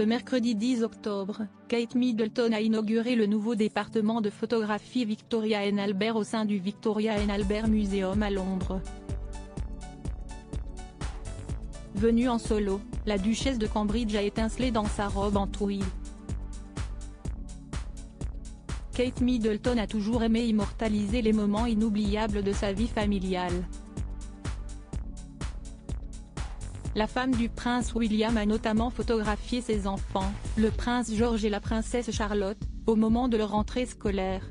Le mercredi 10 octobre, Kate Middleton a inauguré le nouveau département de photographie Victoria Albert au sein du Victoria Albert Museum à Londres. Venue en solo, la duchesse de Cambridge a étincelé dans sa robe en tweed. Kate Middleton a toujours aimé immortaliser les moments inoubliables de sa vie familiale. La femme du prince William a notamment photographié ses enfants, le prince George et la princesse Charlotte, au moment de leur rentrée scolaire.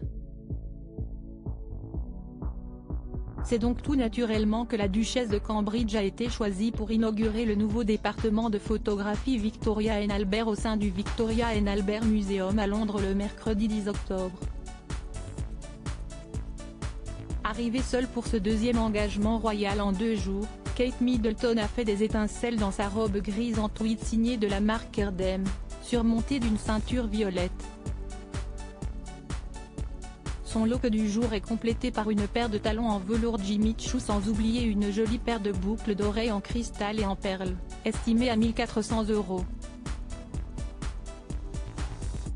C'est donc tout naturellement que la duchesse de Cambridge a été choisie pour inaugurer le nouveau département de photographie Victoria and Albert au sein du Victoria and Albert Museum à Londres le mercredi 10 octobre. Arrivée seule pour ce deuxième engagement royal en deux jours, Kate Middleton a fait des étincelles dans sa robe grise en tweed signée de la marque Erdem, surmontée d'une ceinture violette. Son look du jour est complété par une paire de talons en velours Jimmy Choo sans oublier une jolie paire de boucles d'oreilles en cristal et en perles, estimée à 1400 euros.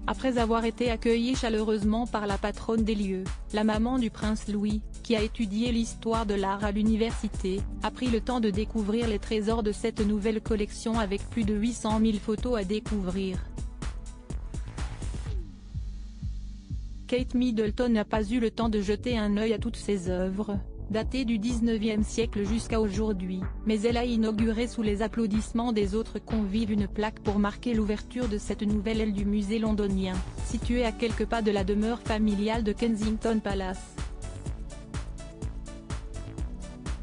Après avoir été accueillie chaleureusement par la patronne des lieux, la maman du prince Louis, qui a étudié l'histoire de l'art à l'université, a pris le temps de découvrir les trésors de cette nouvelle collection avec plus de 800 000 photos à découvrir. Kate Middleton n'a pas eu le temps de jeter un œil à toutes ses œuvres, datées du 19e siècle jusqu'à aujourd'hui, mais elle a inauguré sous les applaudissements des autres convives une plaque pour marquer l'ouverture de cette nouvelle aile du musée londonien, située à quelques pas de la demeure familiale de Kensington Palace.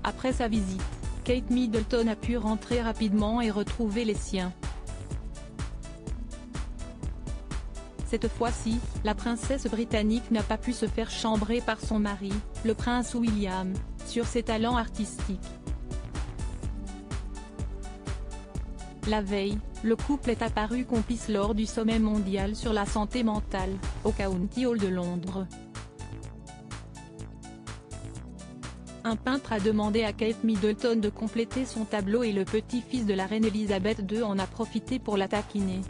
Après sa visite, Kate Middleton a pu rentrer rapidement et retrouver les siens. Cette fois-ci, la princesse britannique n'a pas pu se faire chambrer par son mari, le prince William, sur ses talents artistiques. La veille, le couple est apparu complice lors du sommet mondial sur la santé mentale, au County Hall de Londres. Un peintre a demandé à Kate Middleton de compléter son tableau et le petit-fils de la reine Elisabeth II en a profité pour la taquiner.